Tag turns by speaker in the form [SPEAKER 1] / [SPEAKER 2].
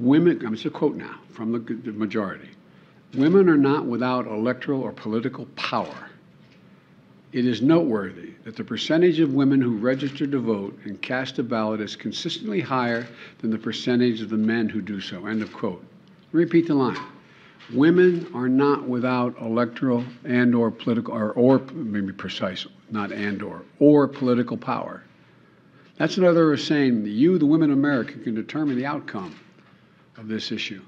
[SPEAKER 1] women, I'm just a quote now from the, the majority, women are not without electoral or political power. It is noteworthy that the percentage of women who register to vote and cast a ballot is consistently higher than the percentage of the men who do so. End of quote. Repeat the line. Women are not without electoral and or political or, or maybe precise, not and or, or political power. That's another way of saying you, the women of America, can determine the outcome of this issue.